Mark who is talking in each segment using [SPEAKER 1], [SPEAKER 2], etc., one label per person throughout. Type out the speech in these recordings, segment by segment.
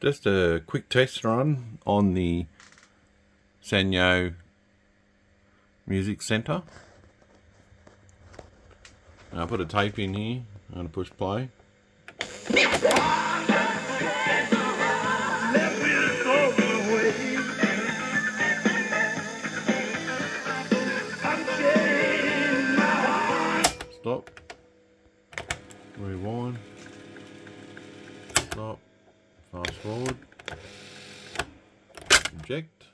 [SPEAKER 1] Just a quick test run on the Sanyo Music Center. I'll put a tape in here. I'm going to push play. Stop. Rewind. Stop. Fast forward. Eject.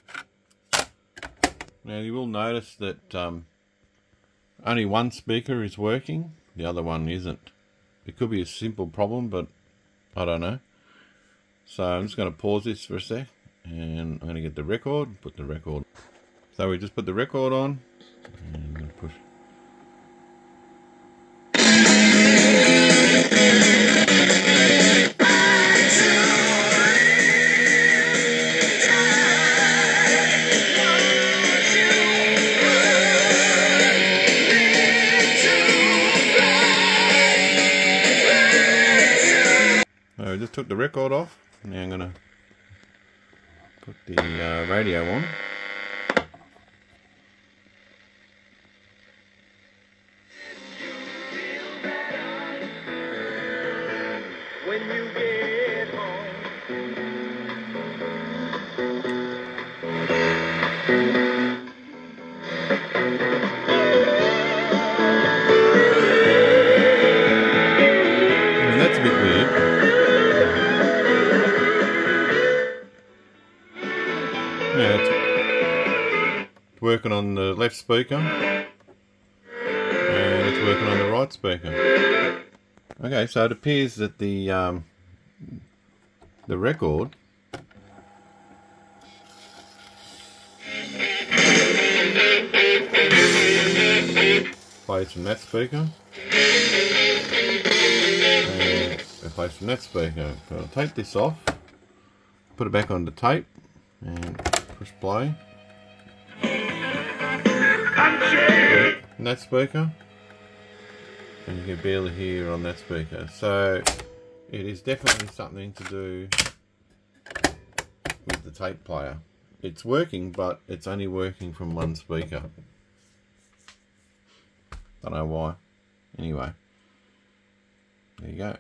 [SPEAKER 1] Now you will notice that um, only one speaker is working, the other one isn't. It could be a simple problem, but I don't know. So I'm just going to pause this for a sec, and I'm going to get the record, put the record. So we just put the record on, I just took the record off. Now I'm going to put the uh, radio on.
[SPEAKER 2] when you get
[SPEAKER 1] Yeah, it's working on the left speaker. And it's working on the right speaker. Okay, so it appears that the um, the record plays from that speaker. And it plays from that speaker. But I'll take this off, put it back on the tape, and push play. And that speaker. And you can barely hear on that speaker. So it is definitely something to do with the tape player. It's working, but it's only working from one speaker. Don't know why. Anyway, there you go.